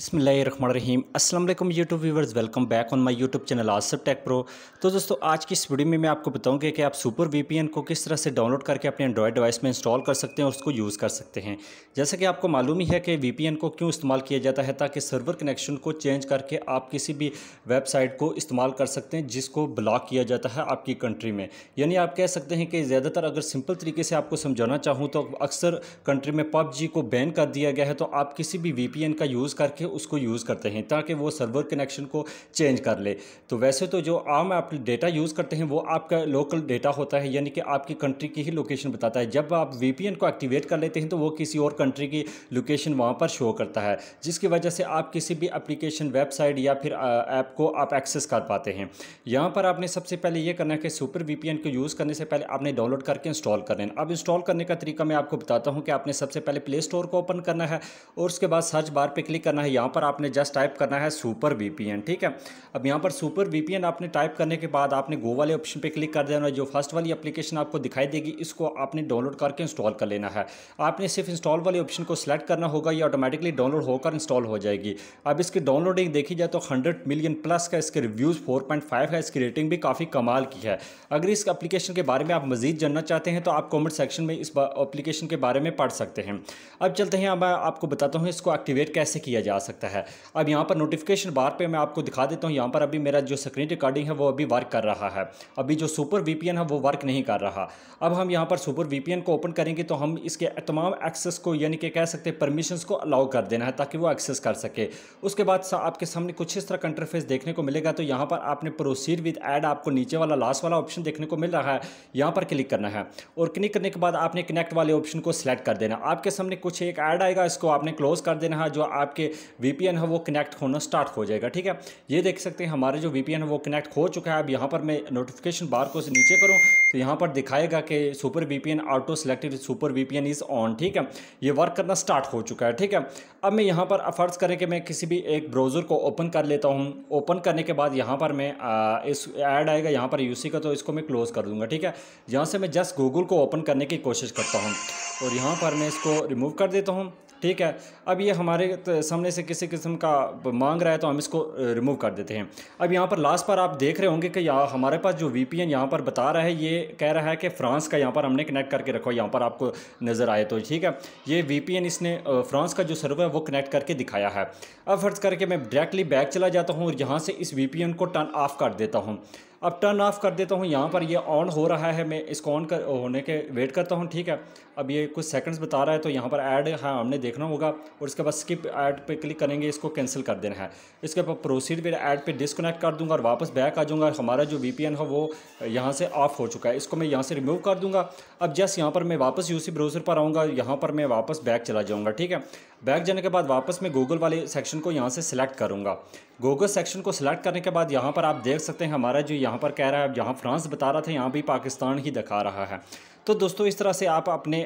बसमीम अल्लाम YouTube viewers welcome back on my YouTube channel Asif tech pro तो दोस्तों, आज की इस वीडियो में मैं आपको बताऊँगा कि आप सुपर वीपीएन को किस तरह से डाउनलोड करके अपने एंड्रॉयड डिवाइस में इंस्टॉल कर सकते हैं और उसको यूज़ कर सकते हैं। जैसा कि आपको मालूम ही है कि वीपीएन को क्यों इस्तेमाल किया जाता है, ताकि सर्वर कनेक्शन को चेंज करके आप किसी भी वेबसाइट को इस्तेमाल कर सकते हैं, जिसको ब्लॉक किया जाता है आपकी कंट्री में। यानी आप कह सकते हैं कि ज़्यादातर अगर सिंपल तरीके से आपको समझाना चाहूँ तो अक्सर कंट्री में पबजी को बैन कर दिया गया है तो आप किसी भी वीपीएन का यूज़ करके उसको यूज़ करते हैं ताकि वो सर्वर कनेक्शन को चेंज कर ले। तो वैसे तो जो आम आप डेटा यूज़ करते हैं, वो आपका लोकल डेटा होता है, यानी कि आपकी कंट्री की ही लोकेशन बताता है। जब आप वीपीएन को एक्टिवेट कर लेते हैं तो वो किसी और कंट्री की लोकेशन वहाँ पर शो करता है, जिसकी वजह से आप किसी भी एप्लीकेशन वेबसाइट या फिर ऐप को आप एक्सेस कर पाते हैं। यहाँ पर आपने सबसे पहले ये करना है कि सुपर वीपीएन को यूज़ करने से पहले आपने डाउनलोड करके इंस्टॉल कर लेना। अब इंस्टॉल करने का तरीका मैं आपको बताता हूँ कि आपने सबसे पहले प्ले स्टोर को ओपन करना है और उसके बाद सर्च बार पर क्लिक करना है यहाँ पर आपने जस्ट टाइप करना है सुपर वीपीएन ठीक है? अब यहाँ पर सुपर वीपीएन आपने टाइप करने के बाद आपने गो वाले ऑप्शन पे क्लिक कर देना जो फ़र्स्ट वाली एप्लीकेशन आपको दिखाई देगी, इसको आपने डाउनलोड करके इंस्टॉल कर लेना है। आपने सिर्फ़ इंस्टॉल वाले ऑप्शन को सिलेक्ट करना होगा, ये ऑटोमेटिकली डाउनलोड होकर इंस्टॉल हो जाएगी। अब इसकी डाउनलोडिंग देखी जाए तो हंड्रेड मिलियन प्लस का इसके रिव्यूज़ फोर है इसकी रेटिंग भी काफ़ी कमाल की है। अगर इस एप्लीकेशन के बारे में आप मजीद जानना चाहते हैं तो आप कॉमेंट सेक्शन में इस एप्लीकेशन के बारे में पढ़ सकते हैं। अब चलते हैं, अब आपको बताता हूँ इसको एक्टिवेट कैसे किया जा सकता है। अब यहाँ पर नोटिफिकेशन बार पे मैं आपको दिखा देता हूँ। यहाँ पर अभी मेरा जो स्क्रीन रिकॉर्डिंग है, वो अभी वर्क कर रहा है। अभी जो सुपर वीपीएन है, वो वर्क नहीं कर रहा। अब हम यहाँ पर सुपर वीपीएन को ओपन करेंगे तो हम इसके तमाम एक्सेस को, यानी कि कह सकते हैं परमिशंस को अलाउ कर देना है, ताकि वो एक्सेस कर सके। उसके बाद आपके सामने कुछ इस तरह का इंटरफेस देखने को मिलेगा तो यहाँ पर आपने प्रोसीड विद एड आपको नीचे वाला लास्ट वाला ऑप्शन देखने को मिल रहा है। यहाँ पर क्लिक करना है। और क्लिक करने के बाद आपने कनेक्ट वाले ऑप्शन को सिलेक्ट कर देना। आपके सामने कुछ एक ऐड आएगा, इसको आपने क्लोज कर देना है, जो आपके वीपीएन है वो कनेक्ट होना स्टार्ट हो जाएगा ठीक है? ये देख सकते हैं हमारे जो वीपीएन है वो कनेक्ट हो चुका है। अब यहाँ पर मैं नोटिफिकेशन बार को से नीचे करूँ तो यहाँ पर दिखाएगा कि super V auto selected super VPN is on ठीक है? ये वर्क करना स्टार्ट हो चुका है ठीक है? अब मैं यहाँ पर फ़र्ज़ करें कि मैं किसी भी एक ब्राउज़र को ओपन कर लेता हूँ। ओपन करने के बाद यहाँ पर मैं आ, इस ऐड आएगा यहाँ पर यूसी का तो इसको मैं क्लोज़ कर दूँगा ठीक है? यहाँ से मैं जस्ट गूगल को ओपन करने की कोशिश करता हूँ और यहाँ पर मैं इसको रिमूव कर देता हूँ। ठीक है। अब ये हमारे सामने से किसी किस्म का मांग रहा है तो हम इसको रिमूव कर देते हैं। अब यहाँ पर लास्ट पर आप देख रहे होंगे कि यहाँ हमारे पास जो वी पी यहाँ पर बता रहा है, ये कह रहा है कि फ्रांस का यहाँ पर हमने कनेक्ट करके रखो यहाँ पर आपको नज़र आए तो ठीक है। ये वीपीएन इसने फ्रांस का जो सर्वर है वो कनेक्ट करके दिखाया है। अब फ़र्ज़ करके मैं डायरेक्टली बैक चला जाता हूँ और यहाँ से इस वीपीएन को टर्न ऑफ़ कर देता हूँ। अब टर्न ऑफ़ कर देता हूँ, यहाँ पर ये ऑन हो रहा है, मैं इसको ऑन कर, होने के वेट करता हूँ, ठीक है? अब ये कुछ सेकंड्स बता रहा है तो यहाँ पर ऐड हाँ हमने देखना होगा, और इसके बाद स्किप ऐड पे क्लिक करेंगे, इसको कैंसिल कर देना है। इसके बाद प्रोसीड फिर ऐड पे डिसकनेक्ट कर दूँगा, और वापस बैक आ जाऊँगा हमारा जो वी है, वो यहाँ से ऑफ़ हो चुका है। इसको मैं यहाँ से रिमूव कर दूँगा। अब जस्ट यहाँ पर मैं वापस यूसी ब्राउज़र पर आऊँगा, यहाँ पर मैं वापस बैक चला जाऊँगा, ठीक है? बैक जाने के बाद वापस मैं गूगल वाले सेक्शन को यहाँ से सिलेक्ट करूँगा। गूगल सेक्शन को सिलेक्ट करने के बाद यहाँ पर आप देख सकते हैं हमारा जो यहाँ पर कह रहा है जहाँ फ्रांस बता रहा था, यहाँ भी पाकिस्तान ही दिखा रहा है। तो दोस्तों, इस तरह से आप अपने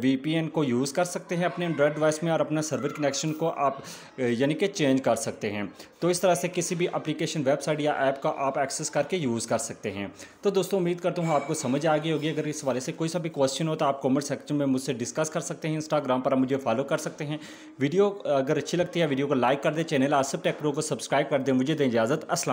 वीपीएन को यूज़ कर सकते हैं, अपने एंड्रॉयड डिवाइस में और अपना सर्वर कनेक्शन को आप यानी कि चेंज कर सकते हैं। तो इस तरह से किसी भी एप्लीकेशन वेबसाइट या ऐप का आप एक्सेस करके यूज़ कर सकते हैं। तो दोस्तों, उम्मीद करता हूँ आपको समझ आ गई होगी। अगर इस वाले से कोई सा भी क्वेश्चन हो तो आप कॉमेंट सेक्शन में मुझसे डिस्कस कर सकते हैं। इंस्टाग्राम पर आप मुझे फॉलो कर सकते हैं। वीडियो अगर अच्छी लगती है वीडियो को लाइक कर दें। चैनल आसिफ टेक प्रो को सब्सक्राइब कर दें। मुझे दें इजाज़त। असल